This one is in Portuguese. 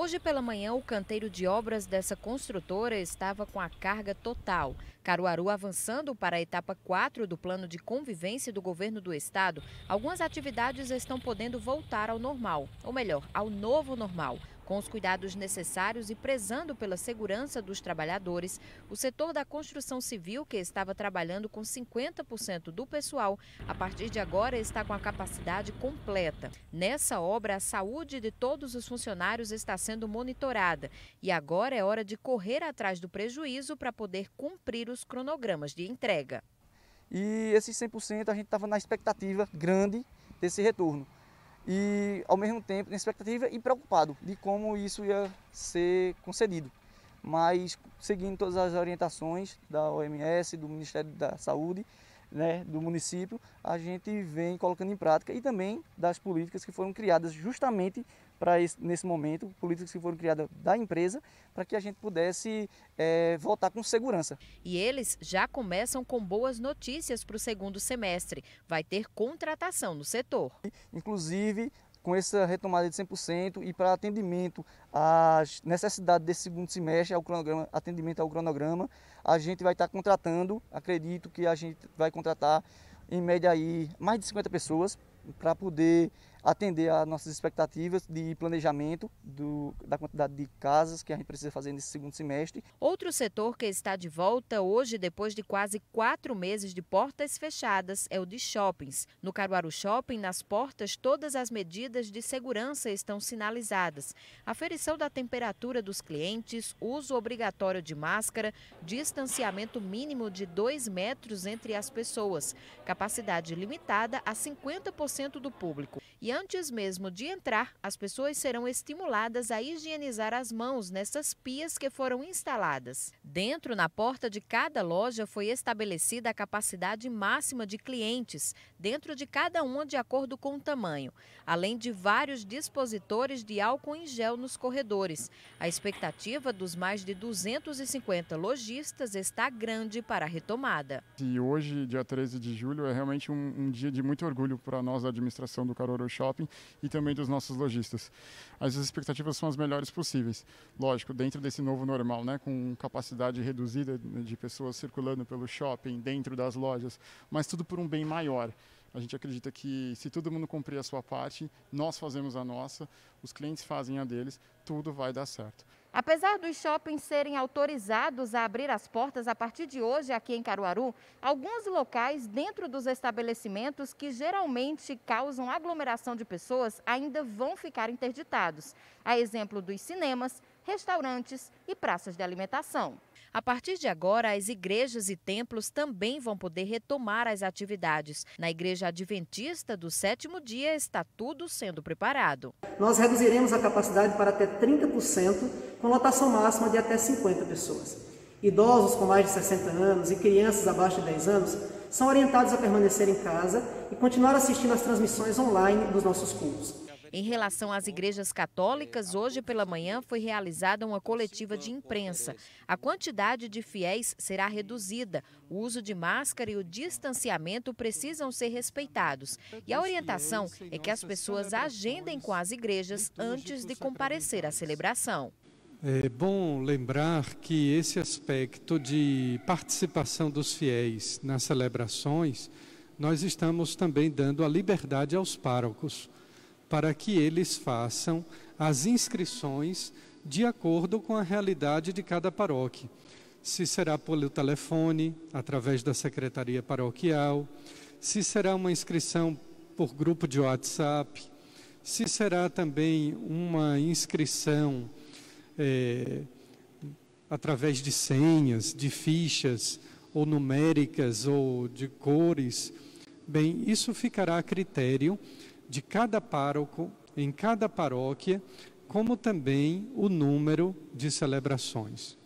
Hoje pela manhã, o canteiro de obras dessa construtora estava com a carga total. Caruaru avançando para a etapa 4 do plano de convivência do governo do estado, algumas atividades estão podendo voltar ao normal, ou melhor, ao novo normal. Com os cuidados necessários e prezando pela segurança dos trabalhadores, o setor da construção civil, que estava trabalhando com 50% do pessoal, a partir de agora está com a capacidade completa. Nessa obra, a saúde de todos os funcionários está sendo monitorada e agora é hora de correr atrás do prejuízo para poder cumprir os cronogramas de entrega. E esses 100% a gente estava na expectativa grande desse retorno e ao mesmo tempo na expectativa e preocupado de como isso ia ser concedido. Mas seguindo todas as orientações da OMS, do Ministério da Saúde, né, do município, a gente vem colocando em prática e também das políticas que foram criadas justamente para nesse momento, políticas que foram criadas da empresa, para que a gente pudesse é, voltar com segurança. E eles já começam com boas notícias para o segundo semestre. Vai ter contratação no setor. Inclusive, com essa retomada de 100% e para atendimento às necessidades desse segundo semestre, ao cronograma, atendimento ao cronograma, a gente vai estar contratando, acredito que a gente vai contratar em média aí mais de 50 pessoas para poder atender às nossas expectativas de planejamento do, da quantidade de casas que a gente precisa fazer nesse segundo semestre. Outro setor que está de volta hoje, depois de quase quatro meses de portas fechadas, é o de shoppings. No Caruaru Shopping, nas portas, todas as medidas de segurança estão sinalizadas. Aferição da temperatura dos clientes, uso obrigatório de máscara, distanciamento mínimo de dois metros entre as pessoas, capacidade limitada a 50% do público. E antes mesmo de entrar, as pessoas serão estimuladas a higienizar as mãos nessas pias que foram instaladas. Dentro, na porta de cada loja, foi estabelecida a capacidade máxima de clientes, dentro de cada uma de acordo com o tamanho, além de vários dispositores de álcool em gel nos corredores. A expectativa dos mais de 250 lojistas está grande para a retomada. E hoje, dia 13 de julho, é realmente um, um dia de muito orgulho para nós da administração do Caroro Shop shopping e também dos nossos lojistas. As expectativas são as melhores possíveis. Lógico, dentro desse novo normal, né, com capacidade reduzida de pessoas circulando pelo shopping, dentro das lojas, mas tudo por um bem maior. A gente acredita que se todo mundo cumprir a sua parte, nós fazemos a nossa, os clientes fazem a deles, tudo vai dar certo. Apesar dos shoppings serem autorizados a abrir as portas a partir de hoje aqui em Caruaru, alguns locais dentro dos estabelecimentos que geralmente causam aglomeração de pessoas ainda vão ficar interditados. A exemplo dos cinemas, restaurantes e praças de alimentação. A partir de agora, as igrejas e templos também vão poder retomar as atividades. Na Igreja Adventista do sétimo dia está tudo sendo preparado. Nós reduziremos a capacidade para até 30%, com lotação máxima de até 50 pessoas. Idosos com mais de 60 anos e crianças abaixo de 10 anos são orientados a permanecer em casa e continuar assistindo às transmissões online dos nossos cultos. Em relação às igrejas católicas, hoje pela manhã foi realizada uma coletiva de imprensa. A quantidade de fiéis será reduzida. O uso de máscara e o distanciamento precisam ser respeitados. E a orientação é que as pessoas agendem com as igrejas antes de comparecer à celebração. É bom lembrar que esse aspecto de participação dos fiéis nas celebrações, nós estamos também dando a liberdade aos párocos para que eles façam as inscrições de acordo com a realidade de cada paróquia. Se será pelo telefone, através da secretaria paroquial, se será uma inscrição por grupo de WhatsApp, se será também uma inscrição é, através de senhas, de fichas, ou numéricas, ou de cores. Bem, isso ficará a critério de cada pároco, em cada paróquia, como também o número de celebrações.